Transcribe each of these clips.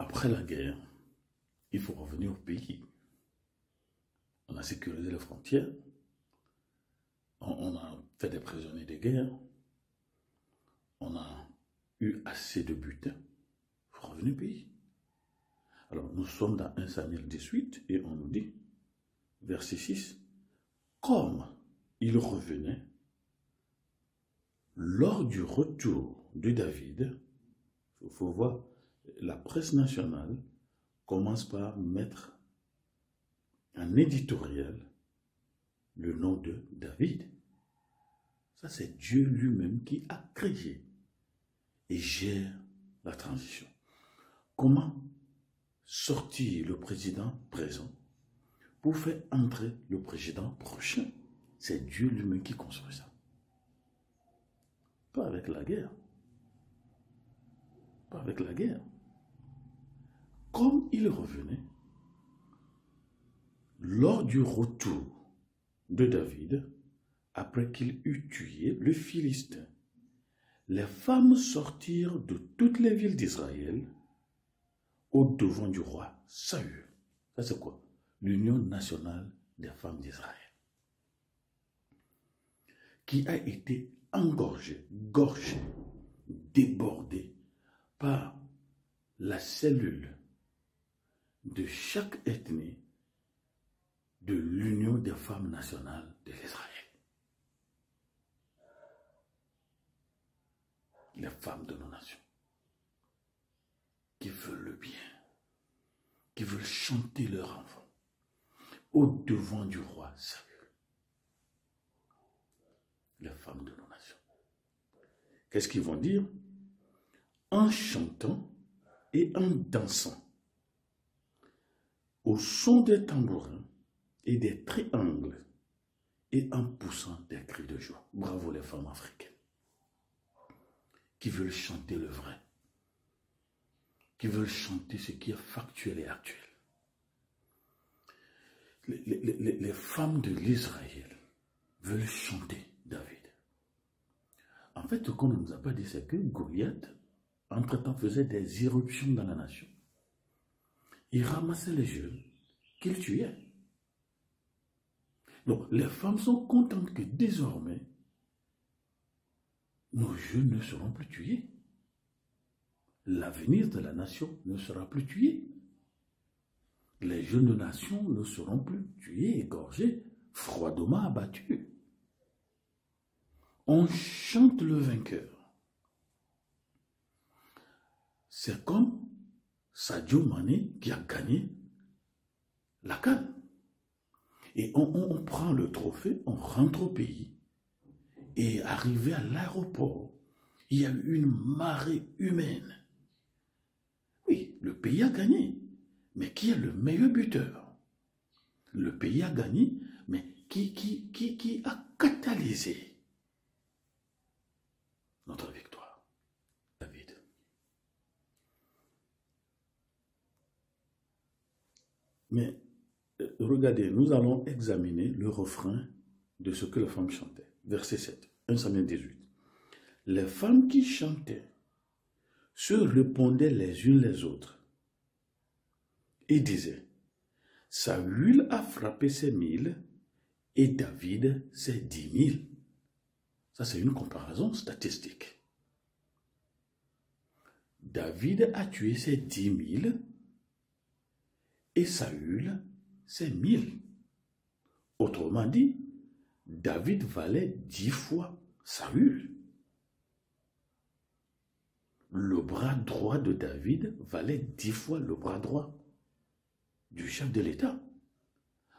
après la guerre, il faut revenir au pays. On a sécurisé les frontières, on, a fait des prisonniers de guerre, on a eu assez de butin, il faut revenir au pays. Alors, nous sommes dans 1 Samuel 18 et on nous dit, verset 6, comme il revenait lors du retour de David, il faut voir, la presse nationale commence par mettre un éditorial le nom de David. Ça, c'est Dieu lui-même qui a créé et gère la transition. Comment sortir le président présent pour faire entrer le président prochain? C'est Dieu lui-même qui construit ça. Pas avec la guerre. Pas avec la guerre. Comme il revenait, lors du retour de David, après qu'il eut tué le Philistin, les femmes sortirent de toutes les villes d'Israël au devant du roi Saül. Ça c'est quoi? L'Union nationale des femmes d'Israël. Qui a été engorgée, gorgée, débordée par la cellule de chaque ethnie de l'Union des femmes nationales de l'Israël. Les femmes de nos nations qui veulent le bien, qui veulent chanter leur enfant au devant du roi Saül. Les femmes de nos nations. Qu'est-ce qu'ils vont dire? En chantant et en dansant au son des tambourins et des triangles et en poussant des cris de joie. Bravo les femmes africaines qui veulent chanter le vrai, qui veulent chanter ce qui est factuel et actuel. Les, femmes de l'Israël veulent chanter David. En fait, ce qu'on ne nous a pas dit, c'est que Goliath, entre-temps, faisait des éruptions dans la nation. Il ramassait les jeunes qu'il tuait. Donc, les femmes sont contentes que désormais, nos jeunes ne seront plus tués. L'avenir de la nation ne sera plus tué. Les jeunes nations ne seront plus tués, égorgés, froidement abattus. On chante le vainqueur. C'est comme Sadio Mané qui a gagné la canne. Et on, prend le trophée, on rentre au pays. Et arrivé à l'aéroport, il y a eu une marée humaine. Oui, le pays a gagné. Mais qui est le meilleur buteur? Le pays a gagné, mais qui, qui, a catalysé notre victoire? David. Mais regardez, nous allons examiner le refrain de ce que les femmes chantaient. Verset 7, 1 Samuel 18. Les femmes qui chantaient se répondaient les unes les autres et disaient, Saül a frappé ses mille et David ses dix mille. Ça, c'est une comparaison statistique. David a tué ses dix mille et Saül c'est mille. Autrement dit, David valait dix fois Saül. Le bras droit de David valait dix fois le bras droit du chef de l'État.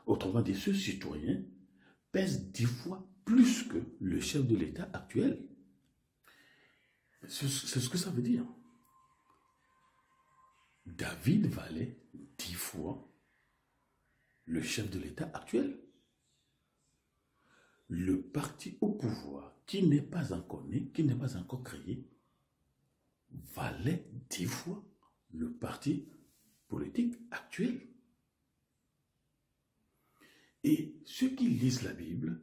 Autrement dit, ce citoyen pèse dix fois plus que le chef de l'État actuel. C'est ce que ça veut dire. David valait dix fois le chef de l'État actuel. Le parti au pouvoir, qui n'est pas encore né, qui n'est pas encore créé, valait dix fois le parti politique actuel. Et ceux qui lisent la Bible,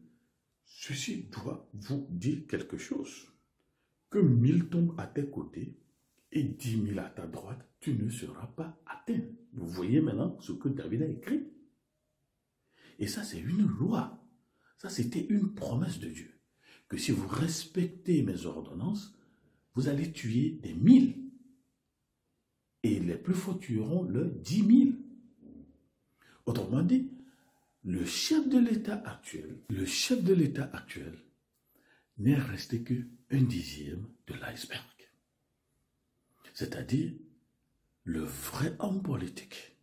ceci doit vous dire quelque chose. Que mille tombent à tes côtés et 10 000 à ta droite, tu ne seras pas atteint. Vous voyez maintenant ce que David a écrit. Et ça, c'est une loi. Ça, c'était une promesse de Dieu. Que si vous respectez mes ordonnances, vous allez tuer des mille. Et les plus forts tueront le dix mille. Autrement dit, le chef de l'État actuel, le chef de l'État actuel n'est resté que un dixième de l'iceberg. C'est-à-dire le vrai homme politique.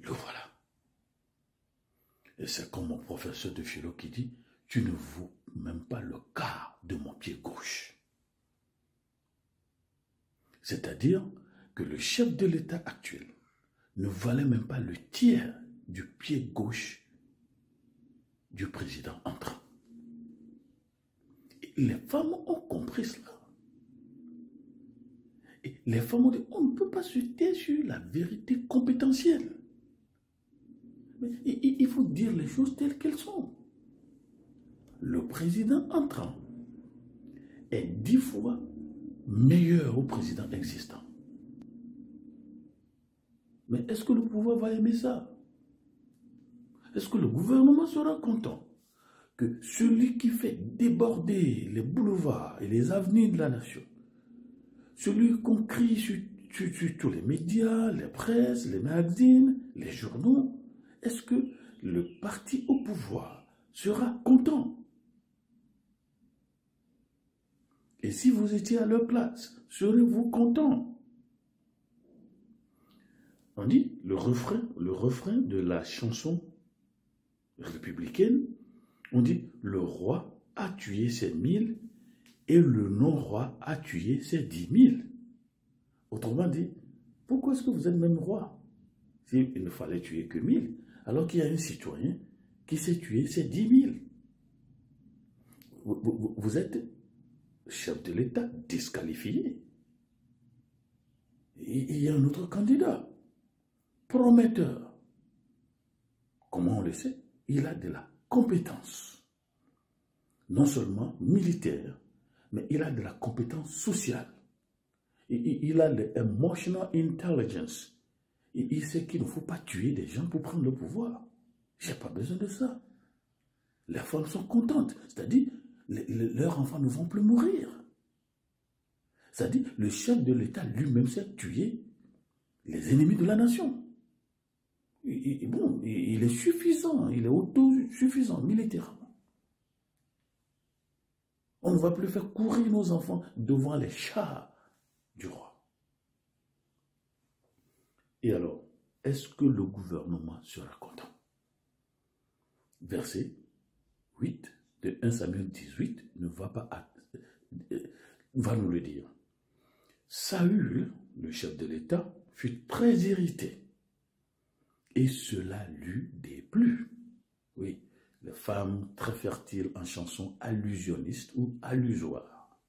Le voilà. Et c'est comme mon professeur de philo qui dit, tu ne vaux même pas le quart de mon pied gauche. C'est-à-dire que le chef de l'État actuel ne valait même pas le tiers du pied gauche du président entrant. Et les femmes ont compris cela. Les femmes ont dit, on ne peut pas se taire sur la vérité compétentielle. Il faut dire les choses telles qu'elles sont. Le président entrant est dix fois meilleur au président existant. Mais est-ce que le pouvoir va aimer ça? Est-ce que le gouvernement sera content que celui qui fait déborder les boulevards et les avenues de la nation, celui qu'on crie sur, tous les médias, les presses, les magazines, les journaux, est-ce que le parti au pouvoir sera content? Et si vous étiez à leur place, serez-vous content? On dit le refrain, le refrain de la chanson républicaine, on dit le roi a tué ses mille et le non-roi a tué ses dix mille. Autrement dit, pourquoi est-ce que vous êtes même roi? S'il ne fallait tuer que mille, alors qu'il y a un citoyen qui s'est tué ses dix mille. vous êtes chef de l'État disqualifié. Il y a un autre candidat, prometteur. Comment on le sait? Il a de la compétence, non seulement militaire, mais il a de la compétence sociale. Il a de intelligence. Il sait qu'il ne faut pas tuer des gens pour prendre le pouvoir. Je n'ai pas besoin de ça. Les femmes sont contentes. C'est-à-dire, leurs enfants ne vont plus mourir. C'est-à-dire, le chef de l'État lui-même s'est tué les ennemis de la nation. bon, il est suffisant, il est autosuffisant militairement. On ne va plus faire courir nos enfants devant les chats du roi. Et alors, est-ce que le gouvernement sera content? Verset 8 de 1 Samuel 18 ne va pas euh, va nous le dire. Saül, le chef de l'État, fut très irrité et cela lui déplut. Oui, les femmes très fertiles en chansons allusionnistes ou allusoires.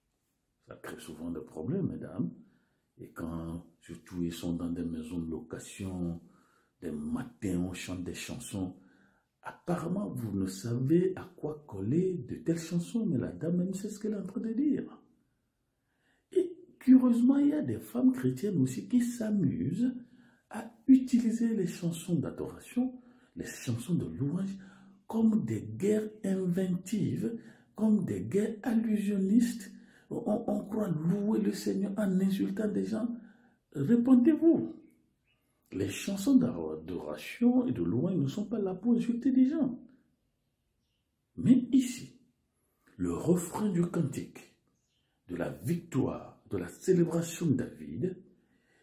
Ça crée souvent des problèmes, mesdames. Et quand, surtout, ils sont dans des maisons de location, des matins, on chante des chansons Apparemment, vous ne savez à quoi coller de telles chansons, mais la dame même sait ce qu'elle est en train de dire. Et curieusement, il y a des femmes chrétiennes aussi qui s'amusent à utiliser les chansons d'adoration, les chansons de louange, comme des guerres inventives, comme des guerres allusionnistes. On, croit louer le Seigneur en insultant des gens. Répondez-vous. Les chansons d'adoration et de louange ne sont pas là pour insulter des gens. Mais ici, le refrain du cantique, de la victoire, de la célébration de David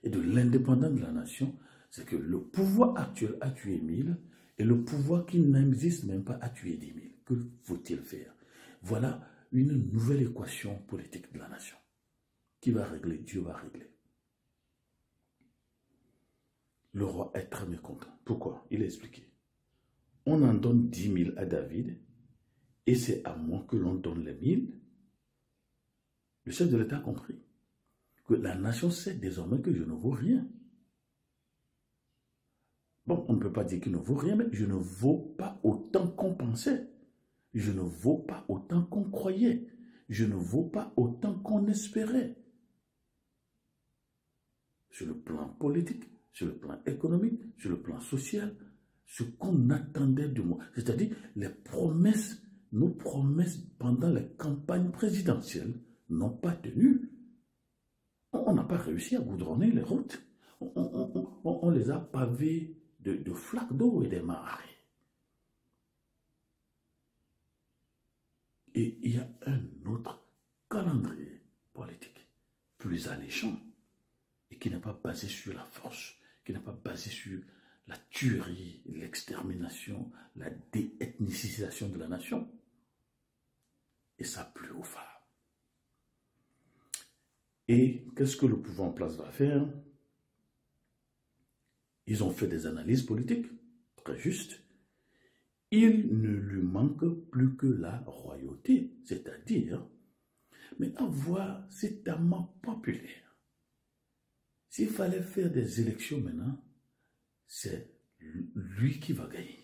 et de l'indépendance de la nation, c'est que le pouvoir actuel a tué mille et le pouvoir qui n'existe même pas a tué dix mille. Que faut-il faire? Voilà une nouvelle équation politique de la nation. Qui va régler Dieu va régler le roi est très mécontent. Pourquoi? Il a expliqué. On en donne dix mille à David et c'est à moi que l'on donne les mille. Le chef de l'État a compris que la nation sait désormais que je ne vaux rien. Bon, on ne peut pas dire qu'il ne vaut rien, mais je ne vaux pas autant qu'on pensait. Je ne vaux pas autant qu'on croyait. Je ne vaux pas autant qu'on espérait. sur le plan politique, sur le plan économique, sur le plan social, ce qu'on attendait de moi. C'est-à-dire les promesses, nos promesses pendant les campagnes présidentielles n'ont pas tenu. On n'a pas réussi à goudronner les routes. On, les a pavées de, flaques d'eau et des marées. Et il y a un autre calendrier politique plus alléchant et qui n'est pas basé sur la force, qui n'est pas basé sur la tuerie, l'extermination, la déethnicisation de la nation. Et ça plus aux femmes. Et qu'est-ce que le pouvoir en place va faire? Ils ont fait des analyses politiques, très justes. Il ne lui manque plus que la royauté, c'est-à-dire, mais avoir cet amant populaire. S'il fallait faire des élections maintenant, c'est lui qui va gagner.